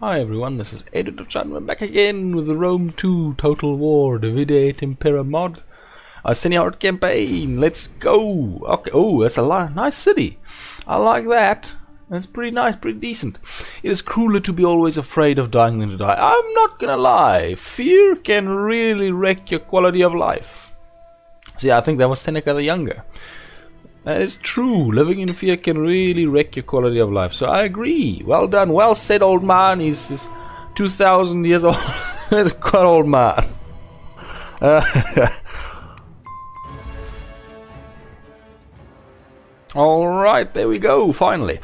Hi everyone, this is Edward of Chide. We're back again with the Rome 2 Total War Divide Impera mod. A semi-hard campaign. Let's go. Okay. Oh, that's a nice city. I like that. That's pretty nice, pretty decent. It is crueler to be always afraid of dying than to die. I'm not gonna lie. Fear can really wreck your quality of life. See, I think that was Seneca the Younger. That is true. Living in fear can really wreck your quality of life. So I agree. Well done. Well said, old man. He's, he's 2,000 years old. He's quite old man. Alright, there we go, finally.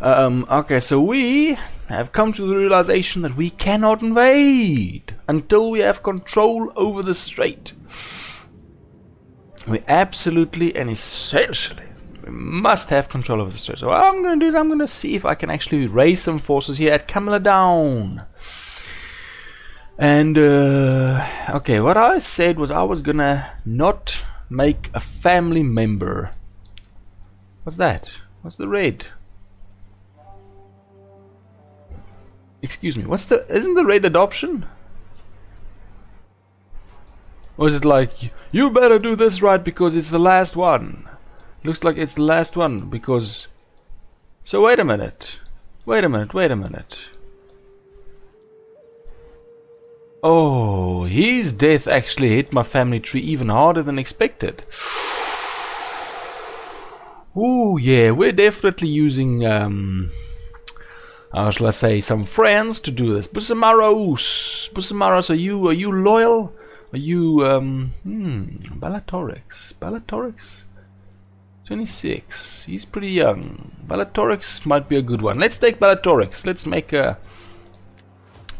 Um, okay, so we have come to the realization that we cannot invade until we have control over the strait. We absolutely and essentially must have control over the strait. So what I'm going to do is I'm going to see if I can actually raise some forces here at Cameladown. And, uh, okay, what I said was I was going to not make a family member. What's that? What's the red? Excuse me, what's the... Isn't the red adoption? Or is it like, you better do this right because it's the last one? Looks like it's the last one because... So wait a minute. Wait a minute, wait a minute. Oh, his death actually hit my family tree even harder than expected. Oh yeah, we're definitely using, um, how shall I say, some friends to do this. Busamaros, Busamaros, are you, are you loyal? Are you, um, hmm, Bellatorix. Bellatorix? 26. He's pretty young. Bellatorix might be a good one. Let's take Bellatorix. Let's make a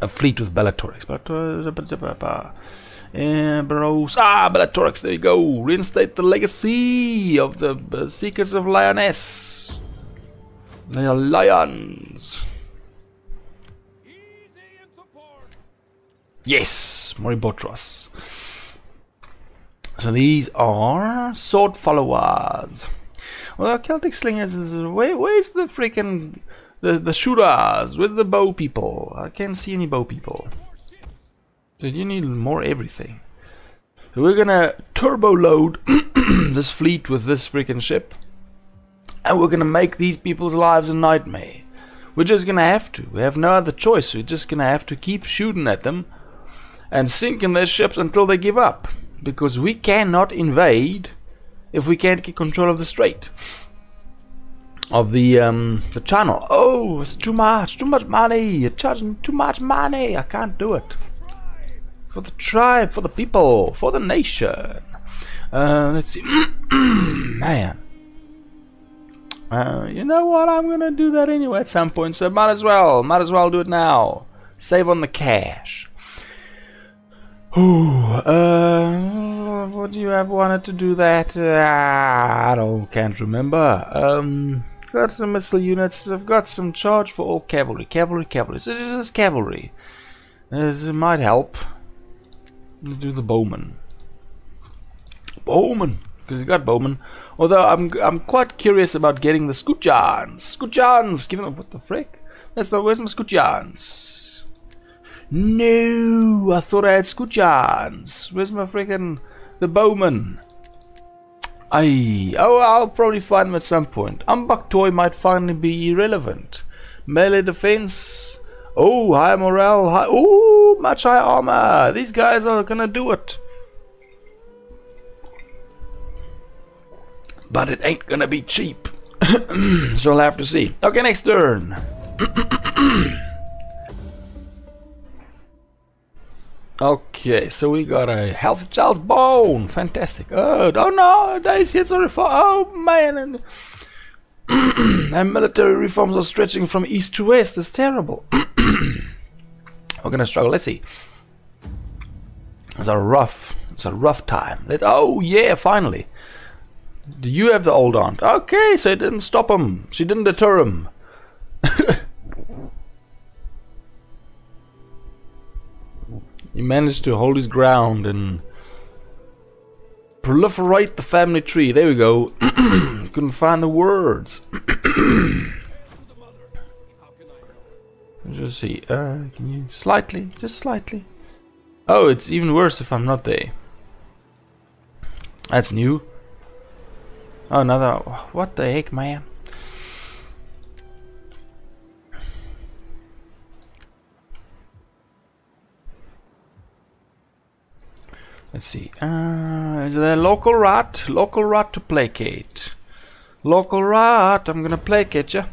a fleet with Bellatorix. Bellatorix. Ah, Bellatorix, there you go. Reinstate the legacy of the uh, Seekers of Lioness. They are lions. Yes, Moribotros. So these are sword followers. Well, Celtic slingers is where, where's the freaking the the shooters? Where's the bow people? I can't see any bow people. So you need more everything. So we're gonna turbo load this fleet with this freaking ship, and we're gonna make these people's lives a nightmare. We're just gonna have to. We have no other choice. We're just gonna have to keep shooting at them and sinking their ships until they give up. Because we cannot invade if we can't get control of the strait. Of the um, the channel. Oh, it's too much, too much money. You're charging too much money. I can't do it. For the tribe, for the people, for the nation. Uh, let's see. Man. Uh, you know what? I'm gonna do that anyway at some point, so might as well. Might as well do it now. Save on the cash. Uh, would you have wanted to do that? Uh, I don't, can't remember. Um, got some missile units. I've got some charge for all cavalry. Cavalry, cavalry. So this is cavalry. This might help. Let's do the bowman. Bowman, because he got bowman. Although I'm I'm quite curious about getting the Scutjans. Scutjans, give them what the frick? That's not where's my Scutjans? No, I thought I had Scutjans. Where's my freaking the bowman? I oh I'll probably find them at some point. Ambaktoi might finally be irrelevant. Melee defense. Oh, high morale. High, oh, much high armor. These guys are gonna do it. But it ain't gonna be cheap. so I'll have to see. Okay, next turn. Okay, so we got a healthy child's bone. Fantastic. Oh, oh no, Daisy hits a reform. Oh man. And, and military reforms are stretching from east to west. It's terrible. We're gonna struggle. Let's see. It's a rough, it's a rough time. Let, oh yeah, finally. Do you have the old aunt? Okay, so it didn't stop him. She didn't deter him. He managed to hold his ground and proliferate the family tree. There we go. Couldn't find the words. Just see. Uh, can you slightly, just slightly? Oh, it's even worse if I'm not there. That's new. Oh, another. What the heck, man? Let's see. Uh, is there a local rat? Local rat to placate. Local rat, I'm gonna placate you.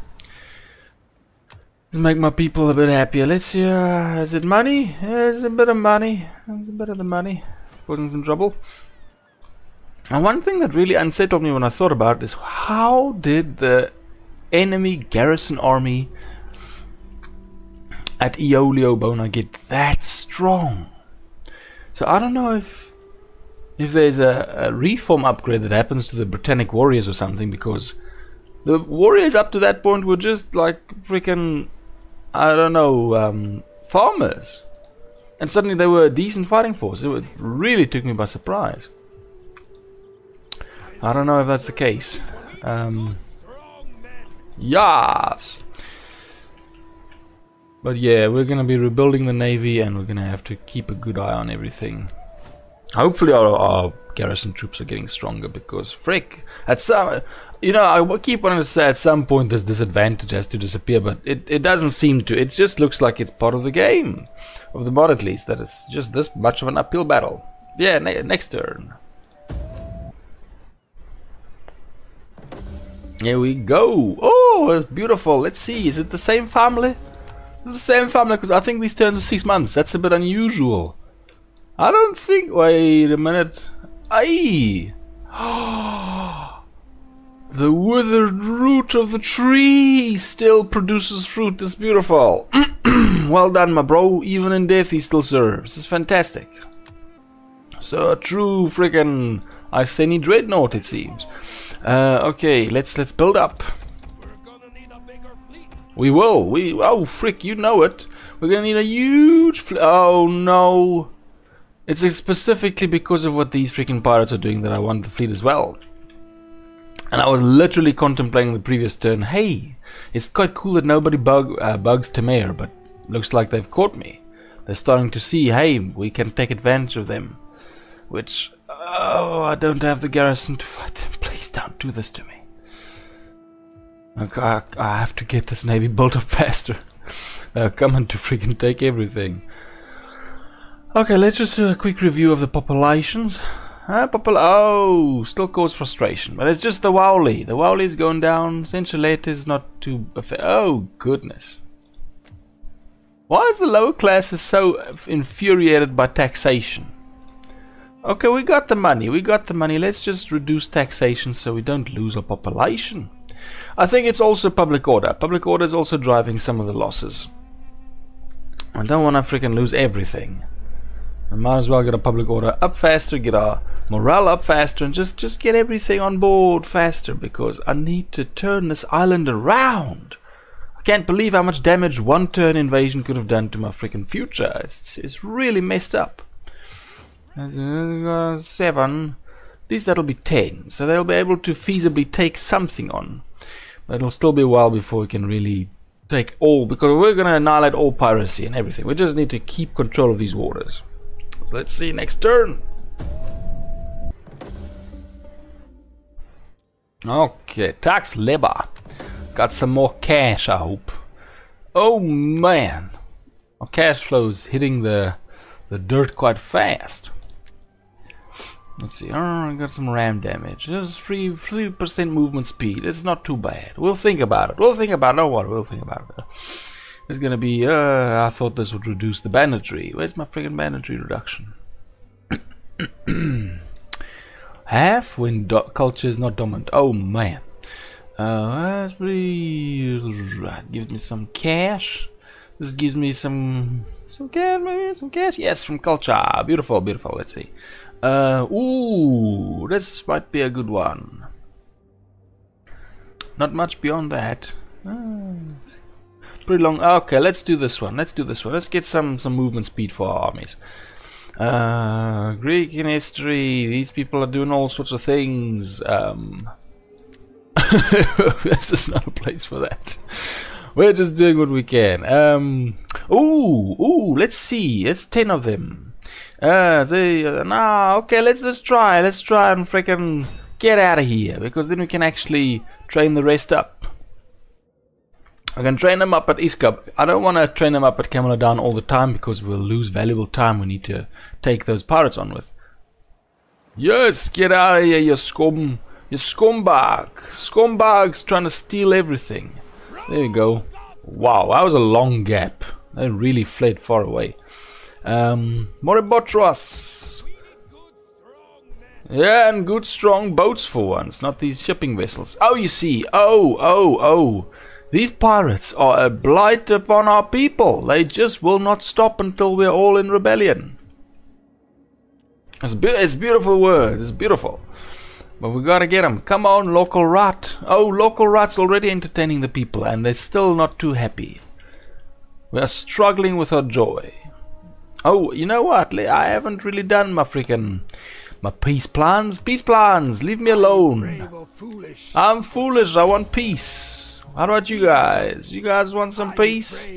Make my people a bit happier. Let's see. Uh, is it money? Yeah, it's a bit of money. It's a bit of the money. Causing some trouble. And one thing that really unsettled me when I thought about it is how did the enemy garrison army at Iolio Bona get that strong? So I don't know if if there's a, a, reform upgrade that happens to the Britannic warriors or something, because the warriors up to that point were just like freaking, I don't know, um, farmers. And suddenly they were a decent fighting force. It really took me by surprise. I don't know if that's the case. Um, yes! But yeah, we're gonna be rebuilding the navy and we're gonna have to keep a good eye on everything. Hopefully our, our garrison troops are getting stronger because frick, at some, you know, I keep wanting to say at some point this disadvantage has to disappear, but it, it doesn't seem to. It just looks like it's part of the game, of the mod at least, that it's just this much of an uphill battle. Yeah, ne next turn. Here we go. Oh, beautiful. Let's see. Is it the same family? It's the same family because I think these turns are six months. That's a bit unusual. I don't think. Wait a minute. Aye. the withered root of the tree still produces fruit. It's beautiful. well done, my bro. Even in death, he still serves. It's fantastic. So true freaking Iceni dreadnought, it seems. Uh, okay, let's let's build up. We will. We oh frick, you know it. We're gonna need a huge. oh no. It's specifically because of what these freaking pirates are doing that I want the fleet as well. And I was literally contemplating the previous turn. Hey, it's quite cool that nobody bug, uh, bugs Temare, but looks like they've caught me. They're starting to see, hey, we can take advantage of them. Which, oh, I don't have the garrison to fight them. Please don't do this to me. I, have to get this navy built up faster. They're coming to freaking take everything. Okay, let's just do a quick review of the populations. Uh, popul oh, still cause frustration, but it's just the Wowley. The Wowley is going down. Centralette is not too. Oh goodness! Why is the lower classes so infuriated by taxation? Okay, we got the money. We got the money. Let's just reduce taxation so we don't lose our population. I think it's also public order. Public order is also driving some of the losses. I don't want to freaking lose everything. I might as well get a public order up faster, get our morale up faster, and just, just get everything on board faster because I need to turn this island around. I can't believe how much damage one turn invasion could have done to my freaking future. It's, it's really messed up. Uh, seven. At least that'll be ten. So they'll be able to feasibly take something on. It'll still be a while before we can really take all, because we're going to annihilate all piracy and everything. We just need to keep control of these waters. So let's see next turn. Okay, tax labor. Got some more cash, I hope. Oh man, our cash flow's hitting the the dirt quite fast. Let's see. Oh, I got some ram damage. There's three three percent movement speed. It's not too bad. We'll think about it. We'll think about it. Don't worry. We'll think about it. It's gonna be, uh, I thought this would reduce the banditry. Where's my friggin' banditry reduction? Half when culture is not dominant. Oh man. Uh, that's pretty, gives me some cash. This gives me some, some cash, maybe some cash. Yes, from culture. Beautiful, beautiful. Let's see. Uh, ooh, this might be a good one. Not much beyond that. Uh, pretty long. Okay, let's do this one. Let's do this one. Let's get some some movement speed for our armies. Uh, Greek in history. These people are doing all sorts of things. Um, this is not a place for that. We're just doing what we can. Um, ooh, ooh, let's see. It's 10 of them. Uh, they, uh, okay, let's just try. Let's try and freaking get out of here. Because then we can actually train the rest up. I can train them up at Iskab. I don't want to train them up at Camelodon all the time because we'll lose valuable time we need to take those pirates on with. Yes, get out of here, you scum. You scumbag. Scumbag's trying to steal everything. There you go. Wow, that was a long gap. They really fled far away. Um, Moribotros. Yeah, and good strong boats for once, not these shipping vessels. Oh, you see. Oh, oh, oh. These pirates are a blight upon our people. They just will not stop until we're all in rebellion. It's, be it's beautiful words. It's beautiful. But we gotta get them. Come on, local rat. Oh, local rat's already entertaining the people, and they're still not too happy. We are struggling with our joy. Oh, you know what? I haven't really done my freaking my peace plans. Peace plans. Leave me alone. I'm foolish. I want peace. How about you guys? You guys want some peace?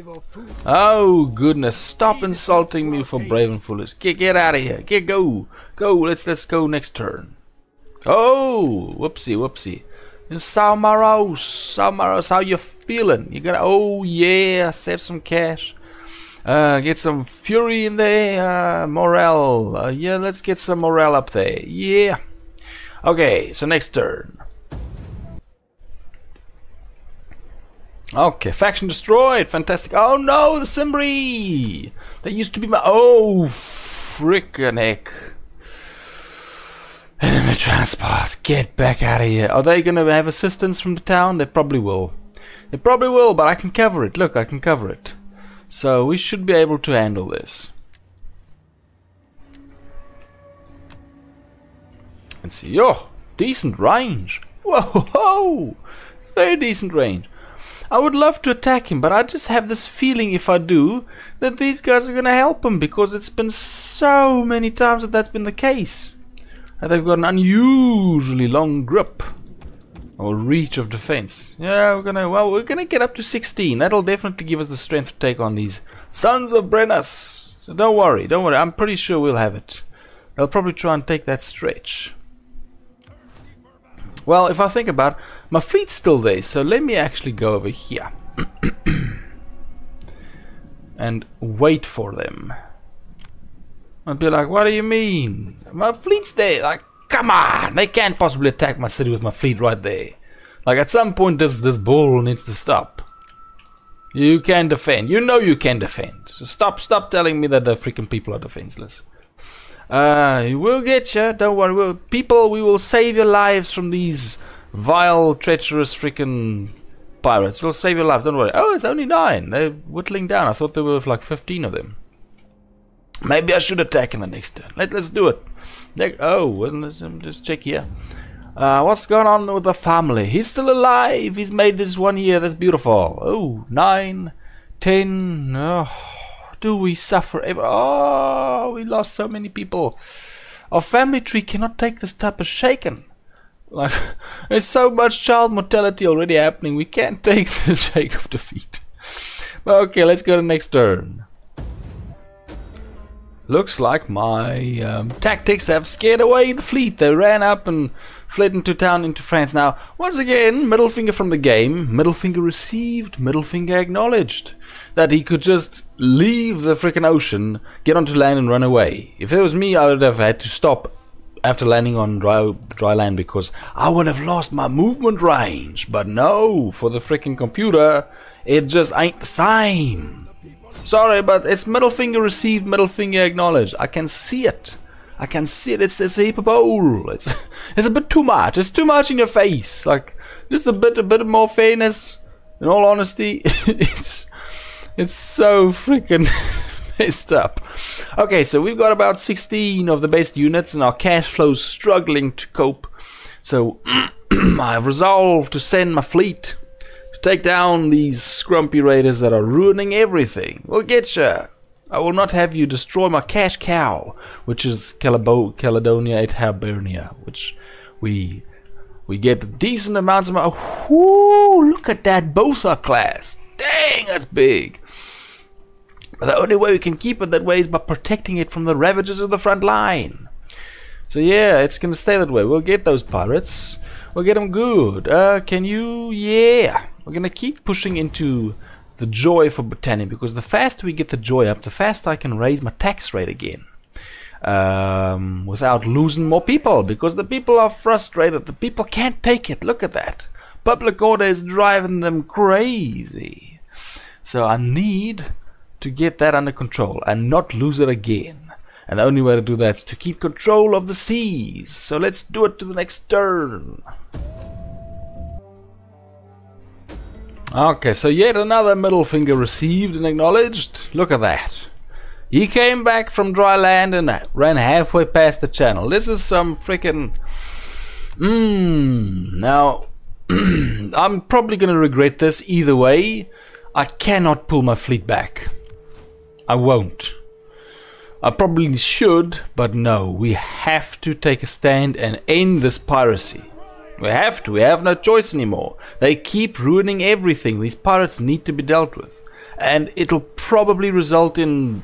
Oh goodness! Stop insulting me for brave and foolish. Get get out of here. Get go go. Let's let's go next turn. Oh whoopsie whoopsie. Salmaros, Salmaros, how you feeling? You gonna? Oh yeah, save some cash. Uh, get some fury in there. Uh, morale. Uh, yeah, let's get some morale up there. Yeah. Okay, so next turn. Okay, faction destroyed. Fantastic. Oh no, the Cimbri! That used to be my. Oh, frickin' heck. Enemy transports, get back out of here. Are they gonna have assistance from the town? They probably will. They probably will, but I can cover it. Look, I can cover it. So we should be able to handle this. Let's see. Oh, decent range. Whoa, whoa, very decent range. I would love to attack him, but I just have this feeling if I do, that these guys are going to help him, because it's been so many times that that's been the case. And they've got an unusually long grip. Or reach of defense. Yeah, we're gonna, well, we're gonna get up to 16. That'll definitely give us the strength to take on these Sons of Brennus. So don't worry, don't worry, I'm pretty sure we'll have it. They'll probably try and take that stretch. Well, if I think about it, my fleet's still there, so let me actually go over here. and wait for them. I'd be like, what do you mean? My fleet's there. Like, come on! They can't possibly attack my city with my fleet right there. Like, at some point, this, this bull needs to stop. You can defend. You know you can defend. So stop, stop telling me that the freaking people are defenseless. Uh, we'll get you. Don't worry. We'll, people, we will save your lives from these vile, treacherous freaking pirates. We'll save your lives. Don't worry. Oh, it's only nine. They're whittling down. I thought there were like 15 of them. Maybe I should attack in the next turn. Let, let's do it. Like, oh, let's just check here. Uh, what's going on with the family? He's still alive. He's made this one year. That's beautiful. Oh, nine, ten. Oh do we suffer ever? Oh, we lost so many people. Our family tree cannot take this type of shaking. Like, there's so much child mortality already happening. We can't take the shake of defeat. But okay, let's go to the next turn. Looks like my um, tactics have scared away the fleet. They ran up and fled into town into France. Now, once again, middle finger from the game. Middle finger received, middle finger acknowledged. That he could just leave the freaking ocean, get onto land and run away. If it was me, I would have had to stop after landing on dry, dry land because I would have lost my movement range. But no, for the freaking computer, it just ain't the same. Sorry, but it's middle finger received, middle finger acknowledged. I can see it. I can see it. It's, it's a bowl. It's it's a bit too much. It's too much in your face. Like just a bit a bit more fairness. In all honesty, it's it's so freaking messed up. Okay, so we've got about 16 of the best units, and our cash flow's struggling to cope. So I've resolved to send my fleet Take down these scrumpy raiders that are ruining everything. We'll get you. I will not have you destroy my cash cow, which is Calabo Caledonia et Hibernia, which we we get decent amounts of. Whoo! Look at that Botha class. Dang, that's big. But the only way we can keep it that way is by protecting it from the ravages of the front line. So yeah, it's gonna stay that way. We'll get those pirates. We'll get them good. Uh, can you? Yeah. We're gonna keep pushing into the joy for Britannia because the faster we get the joy up, the faster I can raise my tax rate again. Um, without losing more people because the people are frustrated. The people can't take it. Look at that. Public order is driving them crazy. So I need to get that under control and not lose it again. And the only way to do that is to keep control of the seas. So let's do it to the next turn. Okay, so yet another middle finger received and acknowledged. Look at that. He came back from dry land and ran halfway past the channel. This is some freaking. Mmm. Now, I'm probably going to regret this either way. I cannot pull my fleet back. I won't. I probably should, but no. We have to take a stand and end this piracy. We have to. We have no choice anymore. They keep ruining everything. These pirates need to be dealt with. And it'll probably result in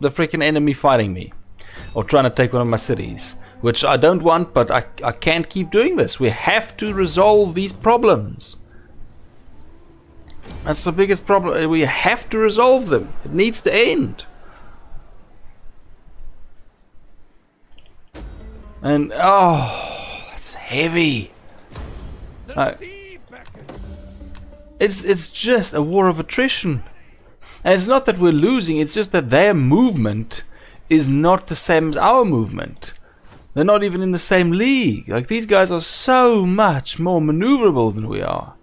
the freaking enemy fighting me. Or trying to take one of my cities. Which I don't want, but I, I can't keep doing this. We have to resolve these problems. That's the biggest problem. Uh, we have to resolve them. It needs to end. And, oh heavy. It's it's just a war of attrition. And it's not that we're losing, it's just that their movement is not the same as our movement. They're not even in the same league. Like these guys are so much more maneuverable than we are.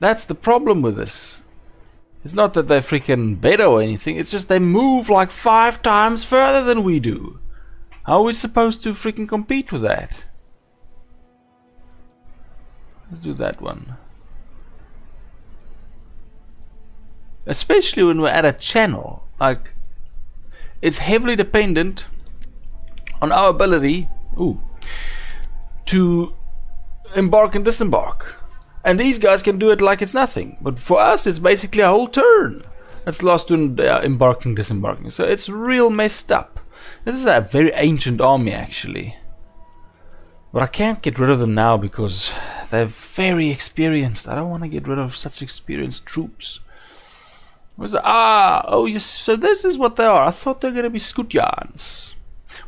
That's the problem with this. It's not that they're freaking better or anything, it's just they move like five times further than we do. How are we supposed to freaking compete with that? Let's do that one. Especially when we're at a channel. Like, it's heavily dependent on our ability ooh, to embark and disembark. And these guys can do it like it's nothing. But for us, it's basically a whole turn that's lost when they uh, are embarking, disembarking. So it's real messed up. This is a very ancient army actually. But I can't get rid of them now because they're very experienced. I don't want to get rid of such experienced troops. Where's the, ah, oh yes, so this is what they are. I thought they were going to be Scoutians.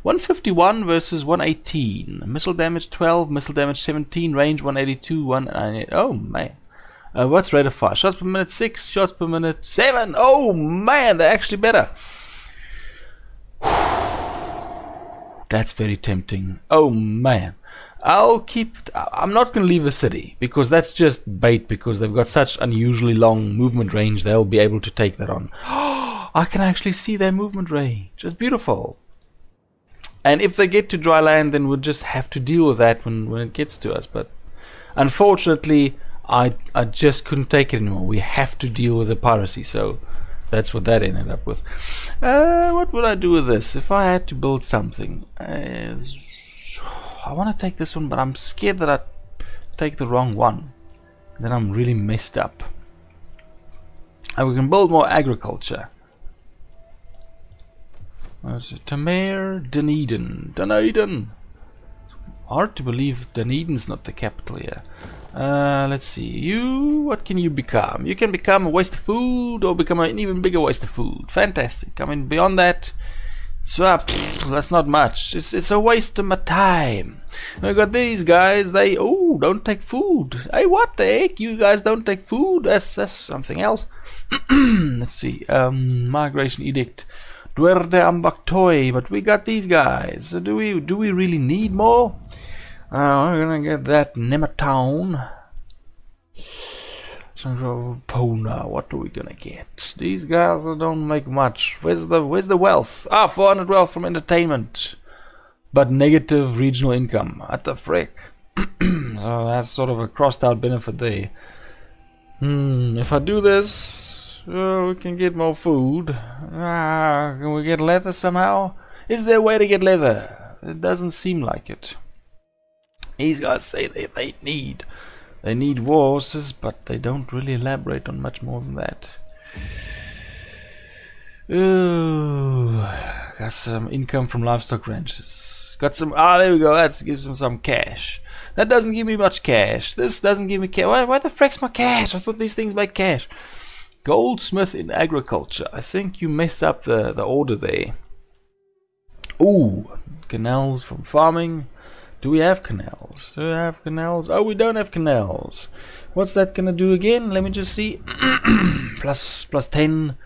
151 versus 118. Missile damage 12, missile damage 17, range 182, 198. Oh man. Uh, what's rate of fire? Shots per minute 6, shots per minute 7. Oh man, they're actually better. That's very tempting. Oh man. I'll keep. I'm not going to leave the city because that's just bait because they've got such unusually long movement range. They'll be able to take that on. I can actually see their movement range. It's beautiful. And if they get to dry land, then we'll just have to deal with that when, when it gets to us. But unfortunately, I I just couldn't take it anymore. We have to deal with the piracy. So that's what that ended up with. Uh, what would I do with this if I had to build something? Uh, I want to take this one, but I'm scared that I take the wrong one. Then I'm really messed up. And we can build more agriculture. Where's it? Tamir Dunedin. Dunedin! Hard to believe Dunedin's not the capital here. Uh, let's see. You, what can you become? You can become a waste of food or become an even bigger waste of food. Fantastic. I mean, beyond that, so, uh, that's not much. It's, it's a waste of my time. I got these guys, they, oh, don't take food. Hey, what the heck? You guys don't take food? That's, that's something else. let's see. Um, migration edict. Duerde Ambaktoi, but we got these guys. So do we do we really need more? Uh, we're gonna get that Nematown. Pona, what are we gonna get? These guys don't make much. Where's the where's the wealth? Ah, 400 wealth from entertainment. But negative regional income. At the frick. so that's sort of a crossed out benefit there. Hmm, if I do this, uh, we can get more food. Ah, can we get leather somehow? Is there a way to get leather? It doesn't seem like it. These guys say that they need They need horses, but they don't really elaborate on much more than that. Ooh, got some income from livestock ranches. Got some. Ah, there we go. That gives them some cash. That doesn't give me much cash. This doesn't give me cash. Why, why the frick's my cash? I thought these things make cash. Goldsmith in agriculture. I think you messed up the, the order there. Ooh, canals from farming. Do we have canals? Do we have canals? Oh, we don't have canals. What's that gonna do again? Let me just see. plus plus 10,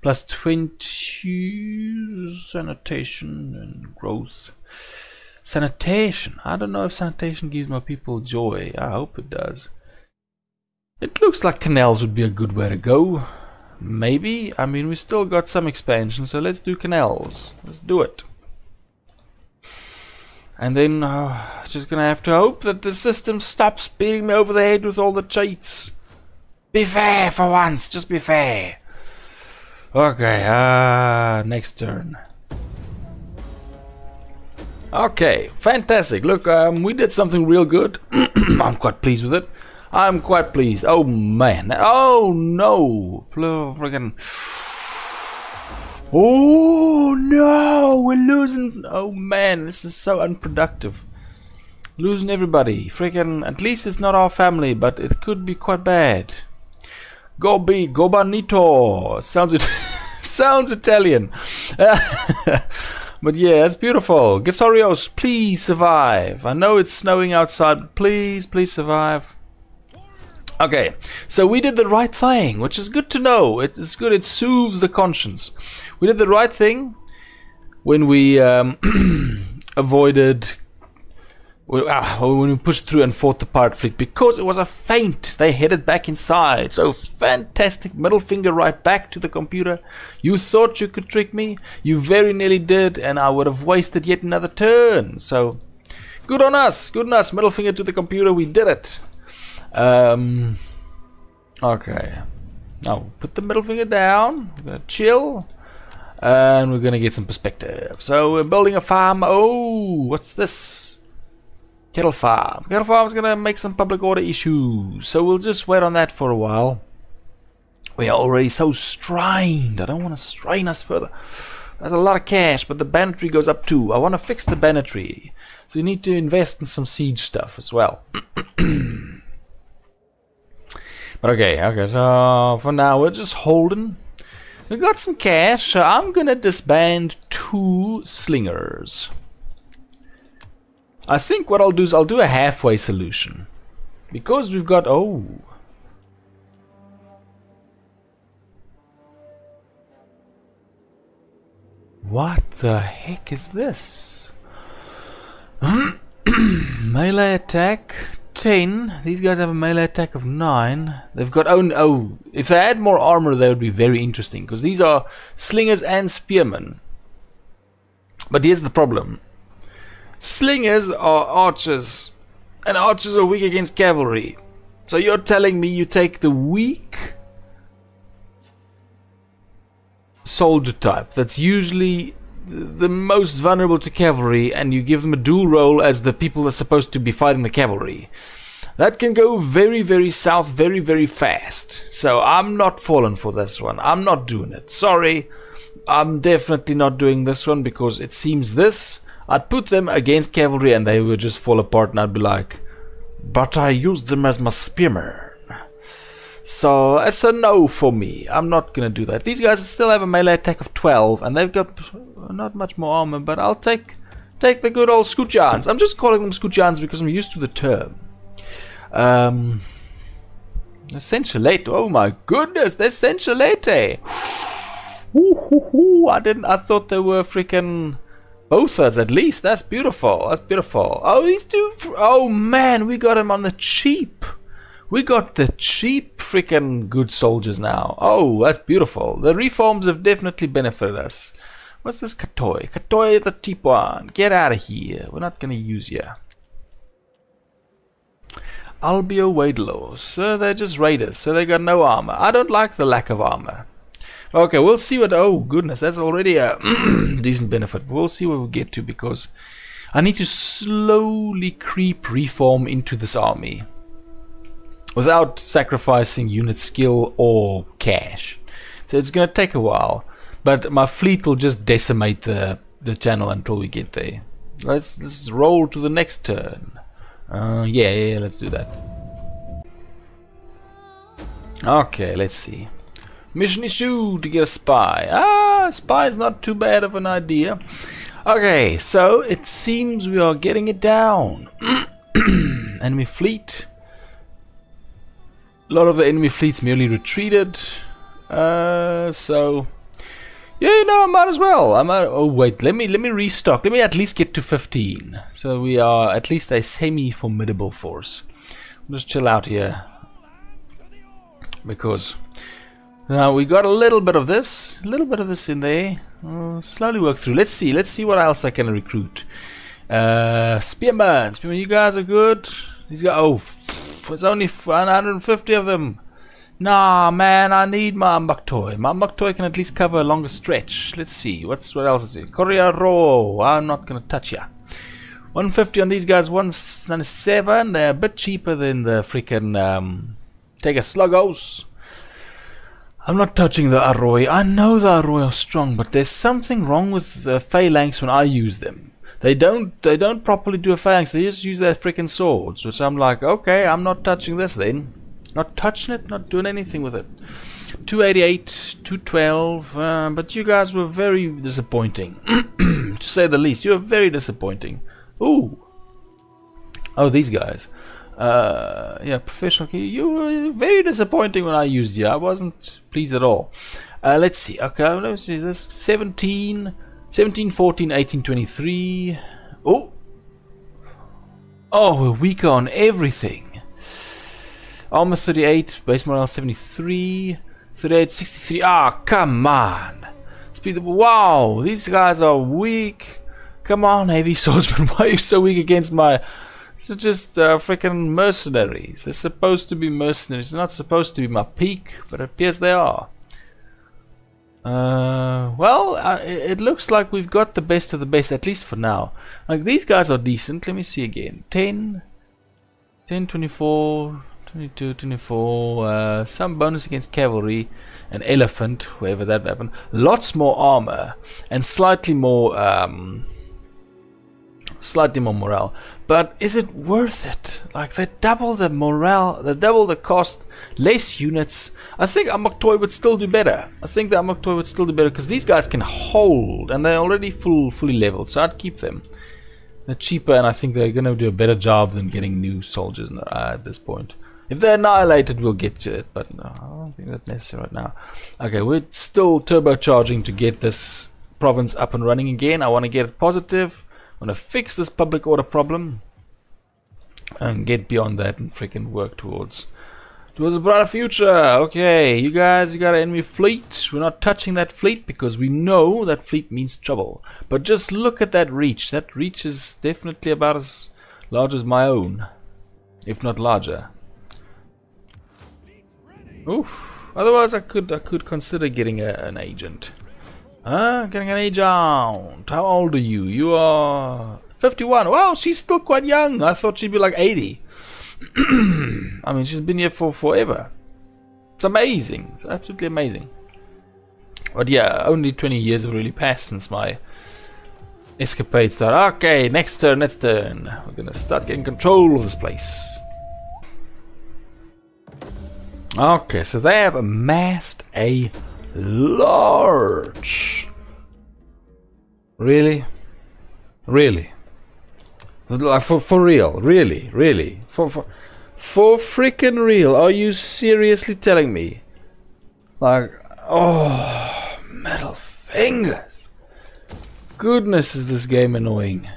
plus 20 sanitation and growth. Sanitation. I don't know if sanitation gives my people joy. I hope it does. It looks like canals would be a good way to go. Maybe. I mean, we still got some expansion, so let's do canals. Let's do it. And then, uh, just gonna have to hope that the system stops beating me over the head with all the cheats. Be fair for once, just be fair. Okay, uh, next turn. Okay, fantastic. Look, um, we did something real good. I'm quite pleased with it. I'm quite pleased. Oh man. Oh no. Friggin'. Oh no, we're losing. Oh man, this is so unproductive. Losing everybody. Freaking, at least it's not our family, but it could be quite bad. Gobi, Gobanito. Sounds it sounds Italian. but yeah, it's beautiful. Gesorios, please survive. I know it's snowing outside, but please, please survive. Okay, so we did the right thing, which is good to know. It's good, it soothes the conscience. We did the right thing when we um, avoided. Ah, when we pushed through and fought the pirate fleet because it was a feint. They headed back inside. So fantastic middle finger right back to the computer. You thought you could trick me. You very nearly did, and I would have wasted yet another turn. So good on us. Good on us. Middle finger to the computer. We did it. Um, okay. Now, put the middle finger down. We're gonna chill. And we're gonna get some perspective. So we're building a farm. Oh, what's this? Kettle farm. Kettle farm is gonna make some public order issues. So we'll just wait on that for a while. We are already so strained. I don't want to strain us further. That's a lot of cash, but the banditry goes up too. I want to fix the banditry. So you need to invest in some siege stuff as well. But okay, okay, so for now we're just holding. We got some cash, so I'm gonna disband two slingers. I think what I'll do is I'll do a halfway solution. Because we've got... oh... What the heck is this? Melee attack, 10. These guys have a melee attack of 9. They've got... Oh, oh if they had more armor, they would be very interesting. Because these are slingers and spearmen. But here's the problem. Slingers are archers. And archers are weak against cavalry. So you're telling me you take the weak soldier type that's usually the most vulnerable to cavalry and you give them a dual role as the people that's supposed to be fighting the cavalry. That can go very, very south very, very fast. So I'm not falling for this one. I'm not doing it. Sorry. I'm definitely not doing this one because it seems this. I'd put them against cavalry and they would just fall apart and I'd be like, but I used them as my spearmen. So it's a no for me. I'm not gonna do that. These guys still have a melee attack of 12, and they've got not much more armor, but I'll take take the good old Scootjans. I'm just calling them Scootjans because I'm used to the term. Um, Essentialate. Oh my goodness, they're Essentialate. I didn't. I thought they were freaking Bothas at least. That's beautiful. That's beautiful. Oh, these two. Oh man, we got him on the cheap. We got the cheap freaking good soldiers now. Oh, that's beautiful. The reforms have definitely benefited us. What's this Katoi? Katoi the cheap one. Get out of here. We're not going to use you. Albio Wadelos. So they're just raiders, so they got no armor. I don't like the lack of armor. Okay, we'll see what... Oh, goodness, that's already a decent benefit. We'll see what we get to because I need to slowly creep reform into this army. Without sacrificing unit skill or cash. So it's going to take a while, but my fleet will just decimate the the channel until we get there. Let's let's roll to the next turn. Uh, yeah, yeah, let's do that. Okay, let's see. Mission issue to get a spy. Ah, spy is not too bad of an idea. Okay, so it seems we are getting it down. enemy fleet. A lot of the enemy fleets merely retreated. Uh, so yeah, no, I might as well. I might. Oh wait, let me let me restock. Let me at least get to 15. So we are at least a semi-formidable force. I'll just chill out here because now we got a little bit of this, a little bit of this in there. Slowly work through. Let's see. Let's see what else I can recruit. Uh, Spearman, Spearman, you guys are good. These got, Oh, it's only 150 of them. Nah, man, I need my Mbaktoy. My Mbaktoy can at least cover a longer stretch. Let's see. What's what else is it? Korea Raw. I'm not gonna touch ya. 150 on these guys. 197. They're a bit cheaper than the freaking um, Take a Sluggos. I'm not touching the Arroy. I know the Arroy are strong, but there's something wrong with the Phalanx when I use them. They don't they don't properly do a phalanx. They just use their freaking swords, which I'm like, okay, I'm not touching this then. Not touching it, not doing anything with it. 288, 212, uh, but you guys were very disappointing, to say the least. You were very disappointing. Ooh. Oh, these guys. Uh, yeah, professional key. You were very disappointing when I used you. I wasn't pleased at all. Uh, let's see. Okay, let's see. This 17, 17, 14, 18, 23. Oh. Oh, we're weaker on everything. Armor 38, base morale 73, 38, 63. Ah, come on. Speed. Wow, these guys are weak. Come on, heavy swordsman. Why are you so weak against my? These are just uh, freaking mercenaries. They're supposed to be mercenaries. They're not supposed to be my peak, but it appears they are. Uh, well, uh, it, looks like we've got the best of the best, at least for now. Like, these guys are decent. Let me see again. 10, 10, 24, 22, 24, uh, some bonus against cavalry, an elephant, wherever that happened, lots more armor, and slightly more, um, slightly more morale. But is it worth it? Like, they double the morale, they double the cost, less units. I think Ambaktoi would still do better. I think the Ambaktoi would still do better, because these guys can hold, and they're already full, fully leveled, so I'd keep them. They're cheaper, and I think they're going to do a better job than getting new soldiers uh, at this point. If they're annihilated, we'll get to it, but no, I don't think that's necessary right now. Okay, we're still turbocharging to get this province up and running again. I want to get it positive. I want to fix this public order problem and get beyond that and freaking work towards towards a brighter future. Okay, you guys, you got an enemy fleet. We're not touching that fleet because we know that fleet means trouble. But just look at that reach. That reach is definitely about as large as my own, if not larger. Oof. Otherwise, I could I could consider getting a, an agent. Ah, getting an age out. How old are you? You are 51. Wow, she's still quite young. I thought she'd be like 80. I mean, she's been here for forever. It's amazing. It's absolutely amazing. But yeah, only 20 years have really passed since my escapade started. Okay, next turn, next turn. We're gonna start getting control of this place. Okay, so they have amassed a large. Really? Really? Like for for real? Really? Really? For for for freaking real? Are you seriously telling me? Like, oh, metal fingers. Goodness, is this game annoying.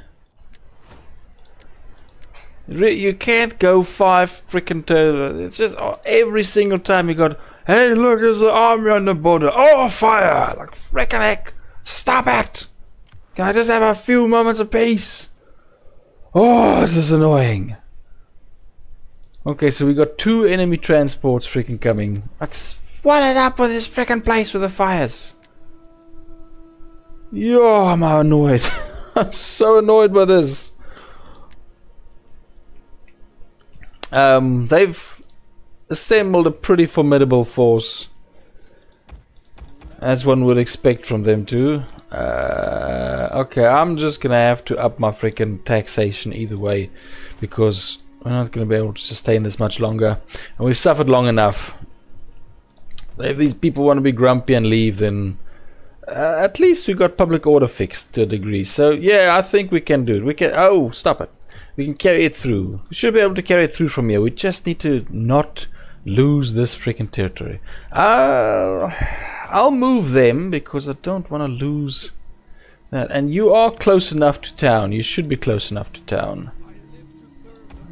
You can't go five freaking turns. It's just oh, every single time you got, hey, look, there's an army on the border. Oh, fire! Like freaking heck! Stop it! Can I just have a few moments of peace? Oh, this is annoying. Okay, so we got two enemy transports freaking coming. Let's what it up with this freaking place with the fires. Yo, I'm annoyed. I'm so annoyed by this. Um, they've assembled a pretty formidable force. As one would expect from them to. Uh, okay, I'm just gonna have to up my freaking taxation either way. Because we're not gonna be able to sustain this much longer. And we've suffered long enough. If these people want to be grumpy and leave, then uh, at least we got public order fixed to a degree. So yeah, I think we can do it. We can. Oh, stop it. We can carry it through. We should be able to carry it through from here. We just need to not lose this freaking territory. Uh, I'll move them because I don't want to lose that. And you are close enough to town. You should be close enough to town.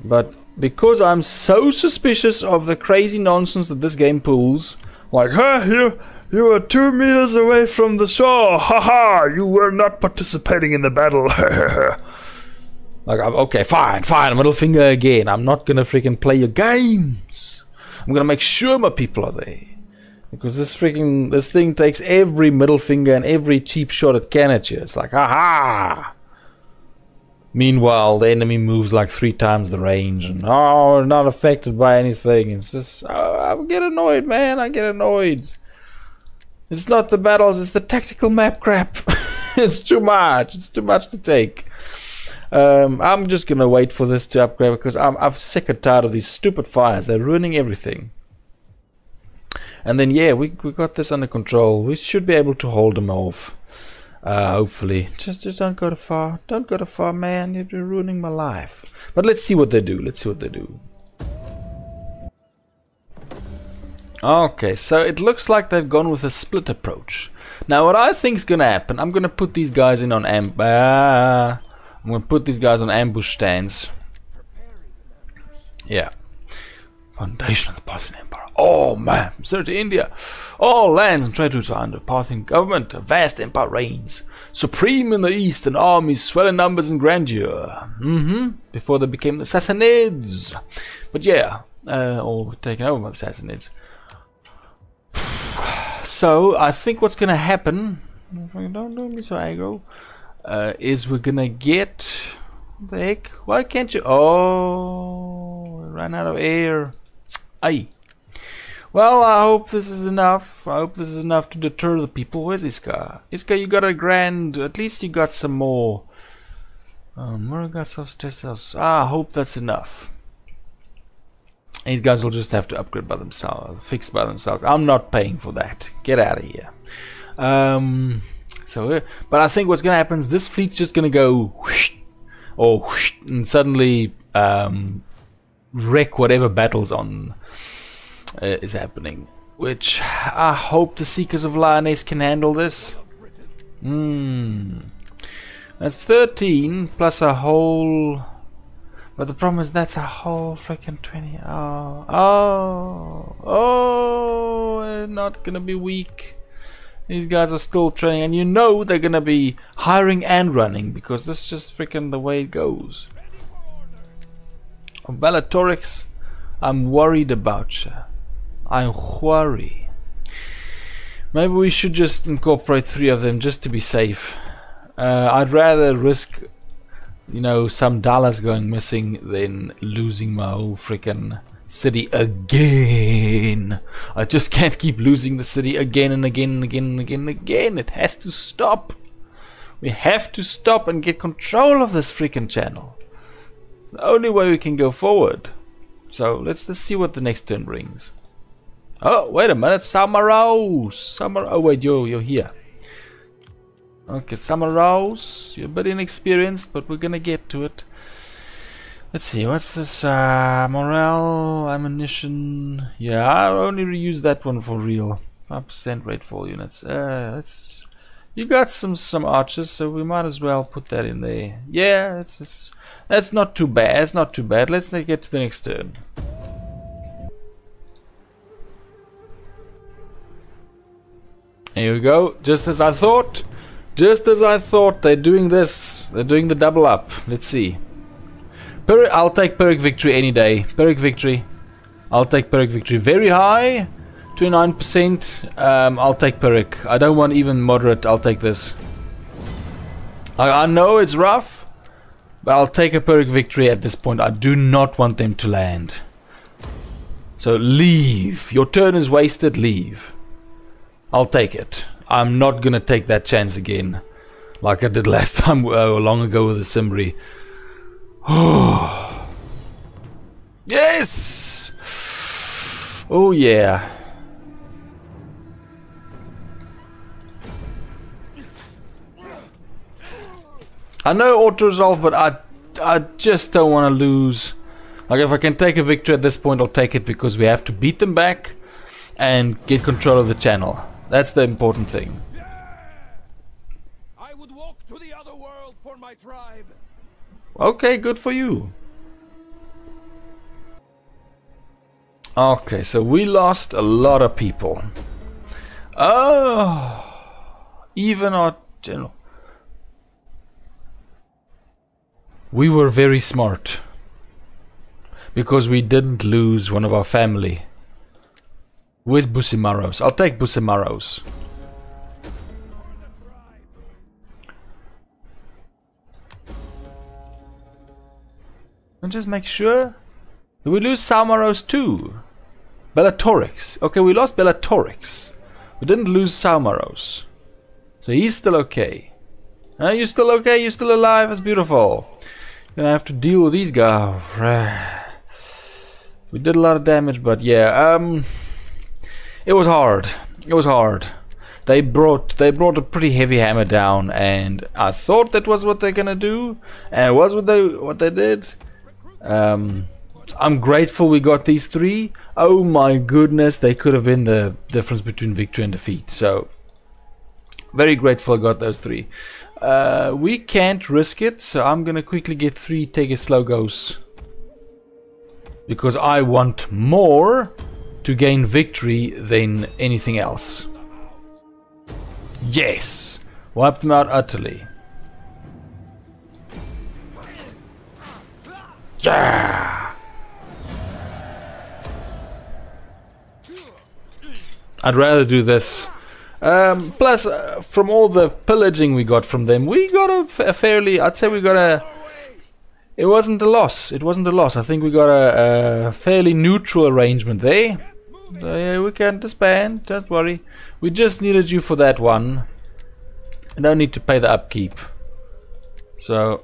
But because I'm so suspicious of the crazy nonsense that this game pulls, like, huh, you, you were two meters away from the shore, haha, you were not participating in the battle, Like, okay, fine, fine, middle finger again. I'm not gonna freaking play your games. I'm gonna make sure my people are there. Because this freaking, this thing takes every middle finger and every cheap shot it can at you. It's like, aha! Meanwhile, the enemy moves like three times the range and, oh, not affected by anything. It's just, oh, I get annoyed, man. I get annoyed. It's not the battles, it's the tactical map crap. it's too much. It's too much to take. Um, I'm just gonna wait for this to upgrade because I'm, I'm sick and tired of these stupid fires. They're ruining everything. And then yeah, we we got this under control. We should be able to hold them off. Uh, hopefully, just just don't go too far. Don't go too far, man. You're ruining my life. But let's see what they do. Let's see what they do. Okay, so it looks like they've gone with a split approach. Now, what I think is gonna happen, I'm gonna put these guys in on amp. Ah, I'm gonna put these guys on ambush stands. Yeah. Foundation of the Parthian Empire. Oh man, to India. All lands and territories are under Parthian government. A vast empire reigns. Supreme in the east and armies swell in numbers and grandeur. Mm-hmm. Before they became the Sassanids. But yeah, uh, or taken over by the Sassanids. So I think what's gonna happen don't do me so aggro uh, is we're gonna get the heck why can't you oh ran out of air. Aye. Well I hope this is enough. I hope this is enough to deter the people. Where's Iska? Iska you got a grand at least you got some more. Um, Muragasos Tessos ah I hope that's enough. These guys will just have to upgrade by themselves fix by themselves. I'm not paying for that. Get out of here. Um so, uh, but I think what's going to happen is this fleet's just going to go whoosh, or whoosh, and suddenly um, wreck whatever battles on uh, is happening. Which I hope the Seekers of Lyonesse can handle this. Hmm. That's 13 plus a whole. But the problem is that's a whole freaking 20. Oh, oh, oh, not gonna be weak. These guys are still training, and you know they're gonna be hiring and running because that's just freaking the way it goes. Bellatorix, I'm worried about you. I'm worry. Maybe we should just incorporate three of them just to be safe. Uh, I'd rather risk, you know, some dollars going missing than losing my whole freaking city again. I just can't keep losing the city again and again and again and again and again. It has to stop. We have to stop and get control of this freaking channel. It's the only way we can go forward. So let's just see what the next turn brings. Oh, wait a minute, Samaros! Samar oh wait, you're, you're here. Okay, Samaros, you're a bit inexperienced, but we're gonna get to it. Let's see, what's this? Uh, morale, ammunition. Yeah, I'll only reuse that one for real. 5% rainfall units. Uh, let's. You got some some archers, so we might as well put that in there. Yeah, it's just, that's not too bad. It's not too bad. Let's get to the next turn. Here we go. Just as I thought. Just as I thought. They're doing this. They're doing the double up. Let's see. I'll take Pyrrhic Victory any day. Pyrrhic Victory. I'll take Pyrrhic Victory. Very high. 29%. Um, I'll take Pyrrhic. I don't want even moderate. I'll take this. I, I know it's rough. But I'll take a Pyrrhic Victory at this point. I do not want them to land. So leave. Your turn is wasted. Leave. I'll take it. I'm not gonna take that chance again, like I did last time uh, long ago with the Cimbri. yes. Oh yeah. I know auto resolve, but I I just don't want to lose. Like if I can take a victory at this point, I'll take it because we have to beat them back and get control of the channel. That's the important thing. I would walk to the other world for my tribe. Okay, good for you. Okay, so we lost a lot of people. Oh, even our general. We were very smart because we didn't lose one of our family. Where's Busimaros? I'll take Busimaros. And just make sure. Did we lose Salmaros too? Bellatorix. Okay, we lost Bellatorix. We didn't lose Salmaros. So he's still okay. Are you still okay? You're still alive? That's beautiful. Gonna have to deal with these guys. We did a lot of damage, but yeah, um, it was hard. It was hard. They brought they brought a pretty heavy hammer down, and I thought that was what they're gonna do, and it was what they what they did. Um, I'm grateful we got these three. Oh my goodness, they could have been the difference between victory and defeat. So very grateful I got those three. Uh, we can't risk it, so I'm gonna quickly get three take a slow goes because I want more to gain victory than anything else. Yes! Wipe them out utterly. Yeah! I'd rather do this. Um, plus, uh, from all the pillaging we got from them, we got a, fairly, I'd say we got a, it wasn't a loss. It wasn't a loss. I think we got a, a fairly neutral arrangement there. So yeah, we can disband, don't worry. We just needed you for that one. I don't need to pay the upkeep. So,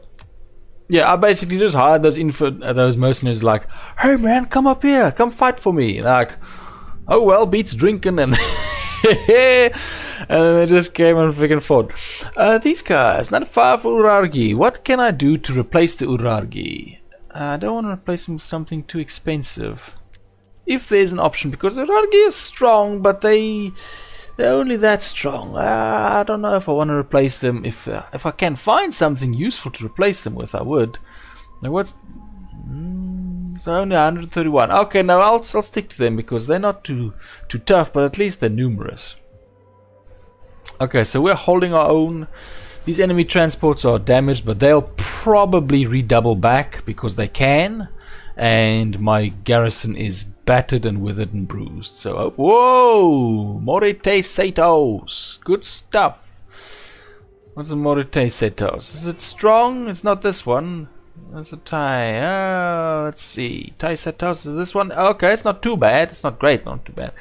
yeah, I basically just hired those info, uh, those mercenaries like, hey man, come up here, come fight for me. Like, oh well, beats drinking and and they just came and freaking fought. Uh, these guys, not far for Urargi. What can I do to replace the Urargi? Uh, I don't want to replace them with something too expensive. If there's an option, because Urargi is strong, but they they're only that strong. Uh, I don't know if I want to replace them. If uh, if I can find something useful to replace them with, I would. Now what's mm, so only 131. Okay, now I'll I'll stick to them because they're not too too tough, but at least they're numerous. Okay, so we're holding our own. These enemy transports are damaged, but they'll probably redouble back because they can. And my garrison is battered and withered and bruised. So, oh, whoa! Morite Satos! Good stuff. What's a Morite Satos? Is it strong? It's not this one. That's a tie. Oh, let's see. Tai Satos is this one. Okay, it's not too bad. It's not great, not too bad.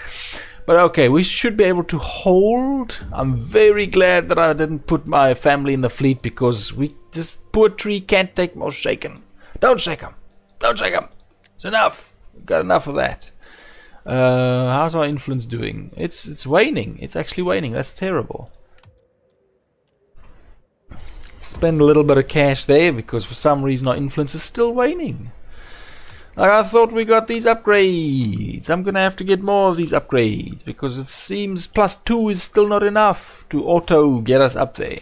But okay, we should be able to hold. I'm very glad that I didn't put my family in the fleet because we this poor tree can't take more shaking. Don't shake him. Don't shake him. It's enough. We've got enough of that. Uh, how's our influence doing? It's it's waning. It's actually waning. That's terrible. Spend a little bit of cash there because for some reason our influence is still waning. Like I thought we got these upgrades. I'm gonna have to get more of these upgrades because it seems plus two is still not enough to auto get us up there.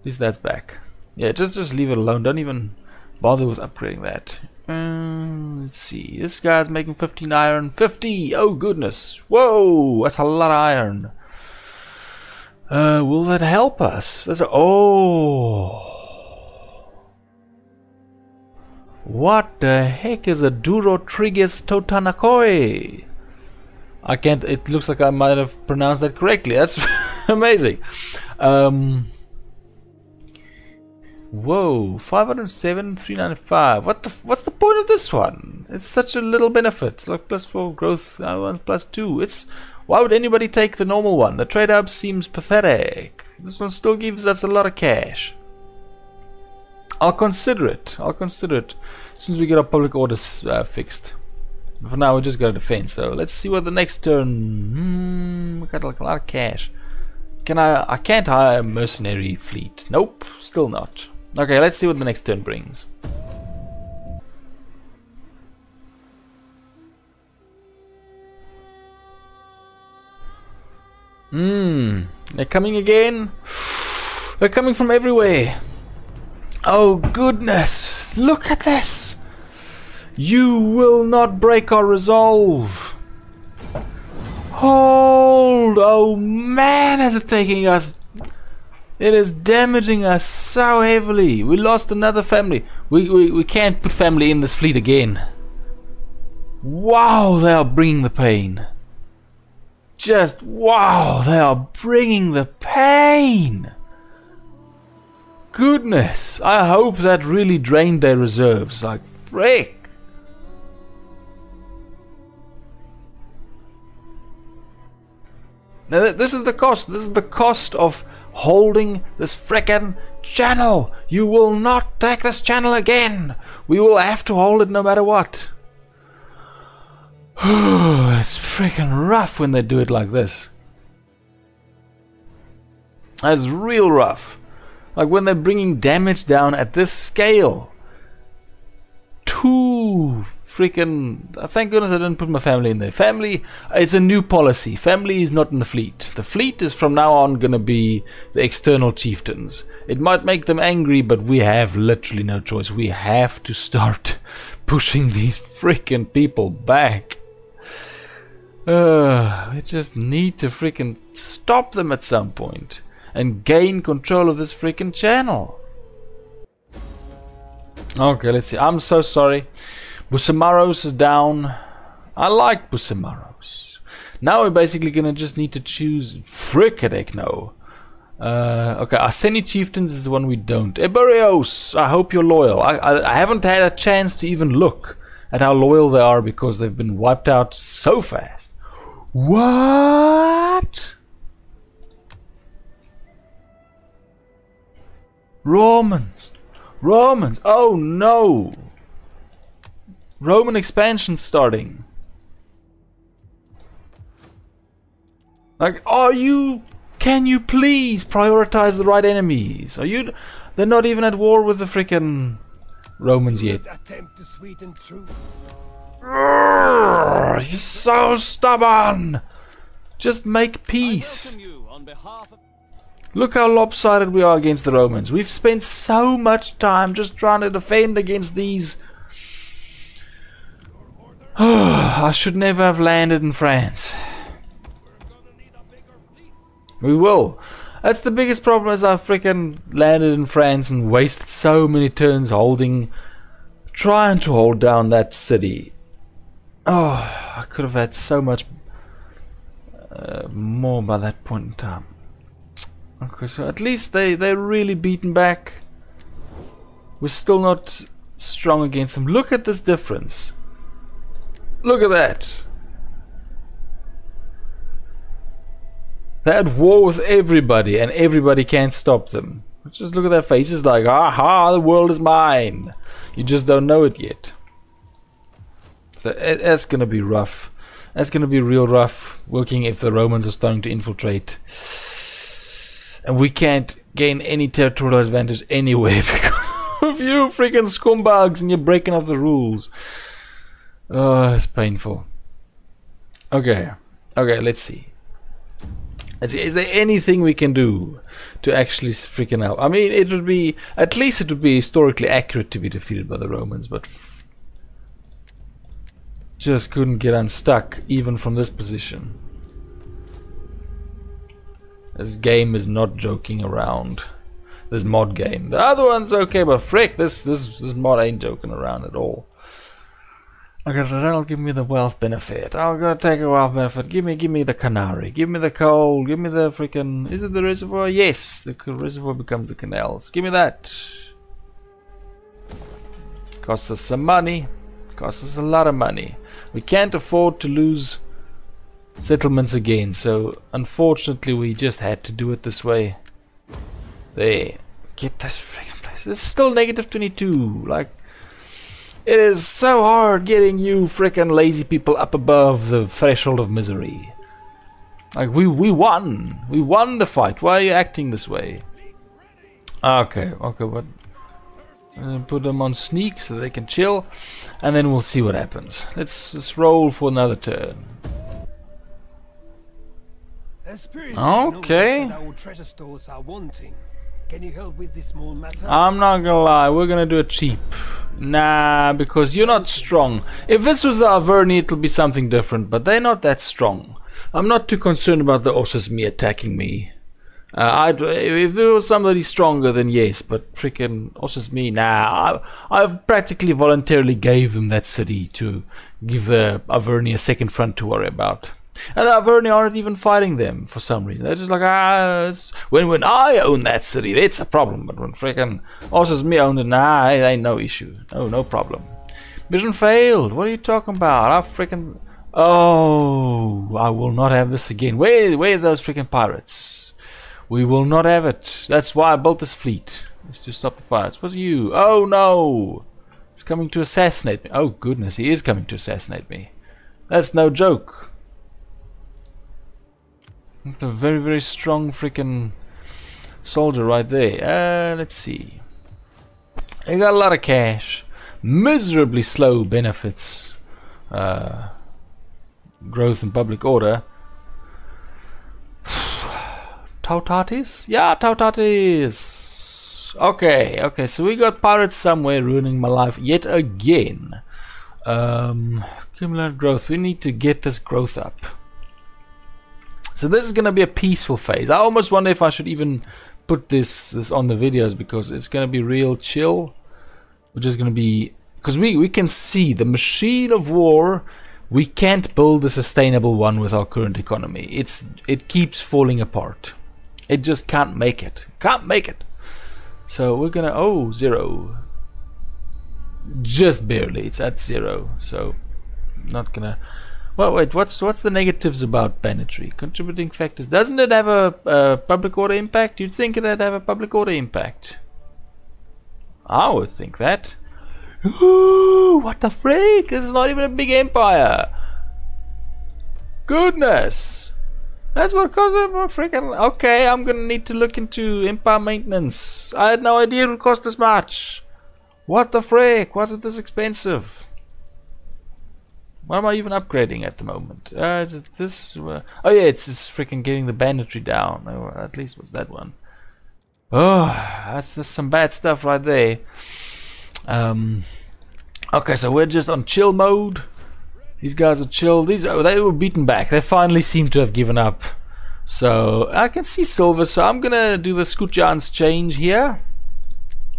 At least that's back. Yeah, just just leave it alone. Don't even bother with upgrading that. Um, let's see. This guy's making 15 iron. 50! Oh goodness. Whoa! That's a lot of iron. Uh, will that help us? That's a, oh. What the heck is a Duro Trigus Totanakoi? I can't, it looks like I might have pronounced that correctly. That's amazing. Um, Whoa, 507, 395. What the? What's the point of this one? It's such a little benefit. Like plus four growth, uh, plus two. It's why would anybody take the normal one? The trade up seems pathetic. This one still gives us a lot of cash. I'll consider it. I'll consider it as soon as we get our public orders uh, fixed. For now, we just got a defense. So let's see what the next turn. Hmm, we got like a lot of cash. Can I? I can't hire a mercenary fleet. Nope, still not. Okay, let's see what the next turn brings. Hmm, they're coming again. They're coming from everywhere. Oh goodness! Look at this. You will not break our resolve. Hold! Oh man, is it taking us? It is damaging us so heavily. We lost another family. We, we, we can't put family in this fleet again. Wow, they are bringing the pain. Just wow, they are bringing the pain. Goodness, I hope that really drained their reserves. Like, frick. Now, this is the cost. This is the cost of holding this frickin' channel. You will not take this channel again. We will have to hold it no matter what. it's frickin' rough when they do it like this. That's real rough. Like when they're bringing damage down at this scale. Too freaking. Thank goodness I didn't put my family in there. Family, it's a new policy. Family is not in the fleet. The fleet is from now on gonna be the external chieftains. It might make them angry, but we have literally no choice. We have to start pushing these freaking people back. Uh, we just need to freaking stop them at some point and gain control of this freaking channel. Okay, let's see. I'm so sorry. Busamaros is down. I like Busamaros. Now we're basically gonna just need to choose Frickadeck no. Uh, okay, Arseni Chieftains is the one we don't. Eberios, I hope you're loyal. I, I, I haven't had a chance to even look at how loyal they are because they've been wiped out so fast. What? Romans. Romans. Oh no. Roman expansion starting. Like, are you. Can you please prioritize the right enemies? Are you. They're not even at war with the freaking Romans yet. Attempt to sweeten truth. You're so stubborn! Just make peace. you on behalf of Look how lopsided we are against the Romans. We've spent so much time just trying to defend against these. I should never have landed in France. We will. That's the biggest problem is I freaking landed in France and wasted so many turns holding trying to hold down that city. Oh, I could have had so much uh, more by that point in time. Okay, so at least they they're really beaten back. We're still not strong against them. Look at this difference. Look at that. They're at war with everybody, and everybody can't stop them. Just look at their faces like, aha, the world is mine. You just don't know it yet. So that's gonna be rough. That's gonna be real rough working if the Romans are starting to infiltrate. And we can't gain any territorial advantage anyway because of you freaking scumbags and you're breaking up the rules. Oh, it's painful. Okay. Okay, let's see. Let's see. Is there anything we can do to actually freaking help? I mean, it would be, at least it would be historically accurate to be defeated by the Romans, but just couldn't get unstuck even from this position. This game is not joking around. This mod game. The other one's okay, but frick, this this this mod ain't joking around at all. Okay, that'll give me the wealth benefit. I'll go take a wealth benefit. Give me, give me the canary. Give me the coal. Give me the freaking. Is it the reservoir? Yes, the reservoir becomes the canals. Give me that. Costs us some money. Costs us a lot of money. We can't afford to lose settlements again, so unfortunately we just had to do it this way. There. Get this freaking place. It's still negative 22. Like, it is so hard getting you freaking lazy people up above the threshold of misery. Like, we, we won. We won the fight. Why are you acting this way? Okay, okay, what? Uh, put them on sneak so they can chill, and then we'll see what happens. Let's, let's roll for another turn. Okay. Can you help with this small matter? I'm not gonna lie, we're gonna do it cheap. Nah, because you're not strong. If this was the Averni, it'll be something different, but they're not that strong. I'm not too concerned about the Osismii attacking me. Uh, I'd, if there was somebody stronger, then yes, but freaking me, nah. I, I've practically voluntarily gave them that city to give the Averni a second front to worry about. And Averni aren't even fighting them for some reason. They're just like, ah, when when I own that city, that's a problem. But when freaking Osismii owned it, nah, it ain't no issue. No, no problem. Mission failed. What are you talking about? I freaking. Oh, I will not have this again. Where, where are those freaking pirates? We will not have it. That's why I built this fleet. It's to stop the pirates. What's you? Oh no! He's coming to assassinate me. Oh goodness, he is coming to assassinate me. That's no joke. A very, very strong freaking soldier right there. Uh, let's see. I got a lot of cash. Miserably slow benefits. Uh, growth in public order. Tautatis? Yeah, Tautatis! Okay, okay, so we got pirates somewhere ruining my life yet again. Um, cumulative growth. We need to get this growth up. So this is going to be a peaceful phase. I almost wonder if I should even put this this on the videos because it's going to be real chill. We're just going to be because we we can see the machine of war. We can't build a sustainable one with our current economy. It's it keeps falling apart. It just can't make it. Can't make it. So we're gonna oh zero. Just barely. It's at zero. So not gonna. Well, wait. What's what's the negatives about banditry? Contributing factors. Doesn't it have a, a public order impact? You'd think it'd have a public order impact. I would think that. Ooh, what the freak? This is not even a big empire. Goodness. That's what caused it. Freaking okay. I'm gonna need to look into empire maintenance. I had no idea it would cost this much. What the frick? Was it this expensive? What am I even upgrading at the moment? Uh, is it this? Uh, oh yeah, it's just freaking getting the banditry down. Or at least was that one. Oh, that's just some bad stuff right there. Um, okay, so we're just on chill mode. These guys are chill. These oh, they were beaten back. They finally seem to have given up. So I can see silver. So I'm gonna do the Skutjans change here.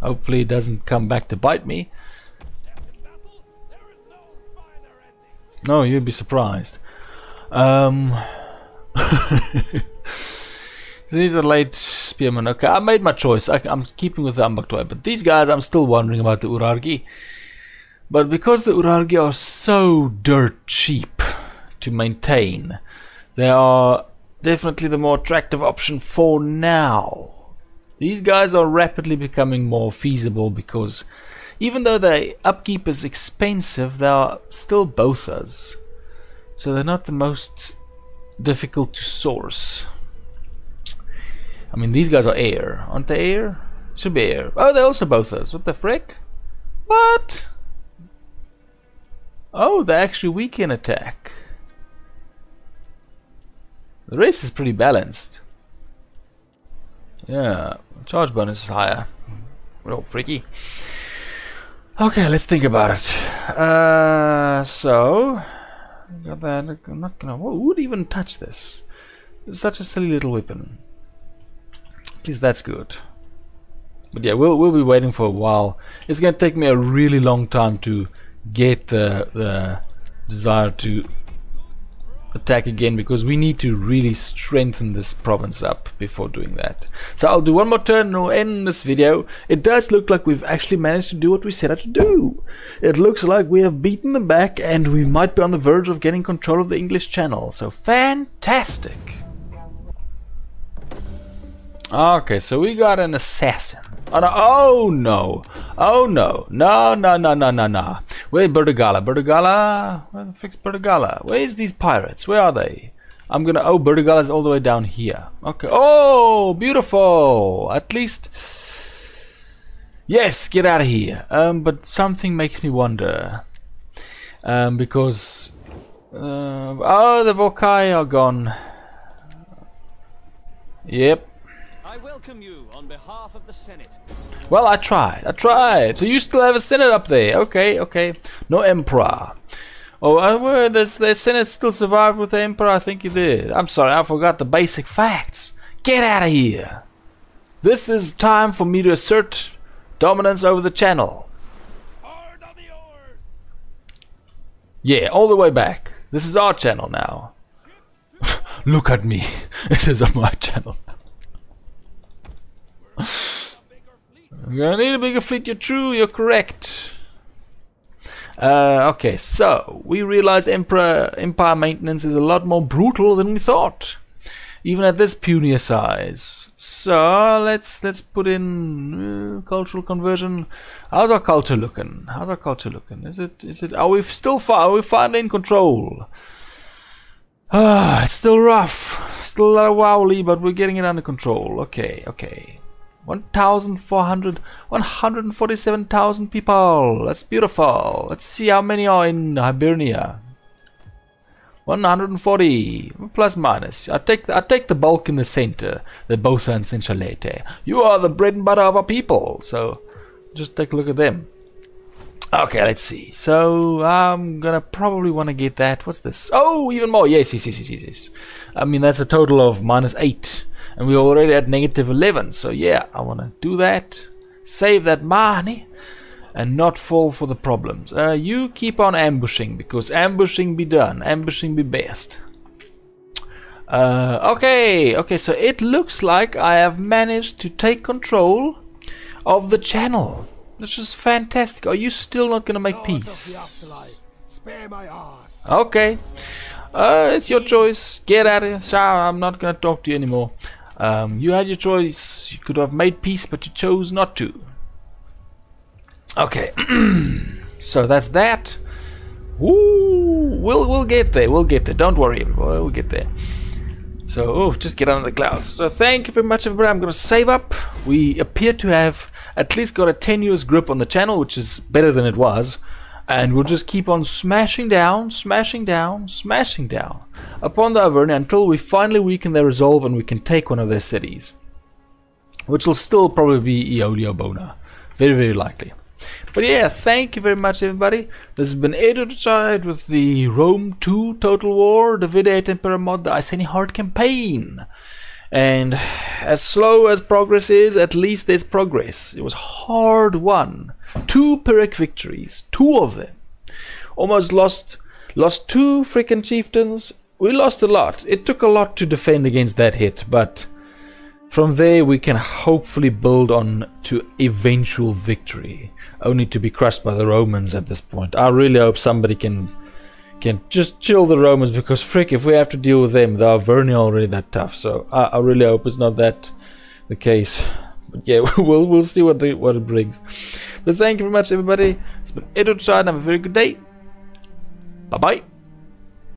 Hopefully it doesn't come back to bite me. No, you'd be surprised. Um, these are late spearmen. Okay, I made my choice. I, am keeping with the Ambaktoi, but these guys, I'm still wondering about the Urargi. But because the Urargi are so dirt cheap to maintain, they are definitely the more attractive option for now. These guys are rapidly becoming more feasible because even though their upkeep is expensive, they are still Bothas. So they're not the most difficult to source. I mean, these guys are air. Aren't they air? Should be air. Oh, they're also Bothas. What the frick? What? Oh, they actually weaken attack. The race is pretty balanced. Yeah, charge bonus is higher. Real freaky. Okay, let's think about it. Uh, so, got that. I'm not gonna. Who would even touch this? It's such a silly little weapon. At least that's good. But yeah, we'll we'll be waiting for a while. It's gonna take me a really long time to get the the desire to attack again because we need to really strengthen this province up before doing that. So I'll do one more turn and we'll end this video. It does look like we've actually managed to do what we set out to do. It looks like we have beaten them back and we might be on the verge of getting control of the English Channel. So fantastic. Okay, so we got an assassin. Oh no, oh no, oh no, no, no, no, no, no, no. Burdigala? Where the frick's Burdigala? Where's these pirates? Where are they? I'm gonna, oh, Burdigala's all the way down here. Okay, oh, beautiful. At least, yes, get out of here. Um, but something makes me wonder. Um, because, uh, oh, the Volkai are gone. Yep, I welcome you on behalf of the Senate. Well, I tried. I tried. So you still have a senate up there? Okay, okay. No emperor. Oh, uh, well, does the senate still survive with the emperor? I think you did. I'm sorry, I forgot the basic facts. Get out of here. This is time for me to assert dominance over the channel. Hard on the oars! Yeah, all the way back. This is our channel now. Look at me. This is on my channel. I'm gonna need a bigger fleet. You're true. You're correct. Uh, okay, so we realized Emperor Empire maintenance is a lot more brutal than we thought, even at this puny size. So let's let's put in uh, cultural conversion. How's our culture looking? How's our culture looking? Is it is it? Are we still far? Are we finally in control? Ah, it's still rough. Still a lot of wowly, but we're getting it under control. Okay, okay. 1,400, 147,000 people. That's beautiful. Let's see how many are in Hibernia. 140 plus minus. I take I take the bulk in the center, the Bosa and Sinchalete. You are the bread and butter of our people, so just take a look at them. Okay, let's see. So I'm gonna probably want to get that. What's this? Oh, even more. Yes, yes, yes, yes, yes. I mean that's a total of minus eight and we're already at negative 11 so yeah I want to do that save that money and not fall for the problems uh, you keep on ambushing because ambushing be done ambushing be best uh, okay okay so it looks like I have managed to take control of the channel this is fantastic are you still not gonna make Lords of the peace spare my ass. Okay. Uh, it's your choice. Get out of here. I'm not gonna talk to you anymore. Um, you had your choice. You could have made peace, but you chose not to. Okay. so that's that. Woo! We'll we'll get there. We'll get there. Don't worry, everybody. We'll get there. So, oh, just get under the clouds. So, thank you very much, everybody. I'm to save up. We appear to have at least got a tenuous grip on the channel, which is better than it was. And we'll just keep on smashing down, smashing down, smashing down upon the Averni until we finally weaken their resolve and we can take one of their cities. Which will still probably be Eolio Bona. Very, very likely. But yeah, thank you very much, everybody. This has been Edward with the Rome 2 Total War, the Divide et Impera mod, the Iceni Heart campaign. And as slow as progress is, at least there's progress. It was hard won. Two Pyrrhic victories, two of them. Almost lost lost two freaking chieftains. We lost a lot. It took a lot to defend against that hit, but from there we can hopefully build on to eventual victory. Only to be crushed by the Romans at this point. I really hope somebody can can just chill the Romans because frick, if we have to deal with them, they are very already that tough. So I, I really hope it's not that the case. Yeah, we'll we'll see what the what it brings. So thank you very much, everybody. It's been Edward Have a very good day. Bye bye.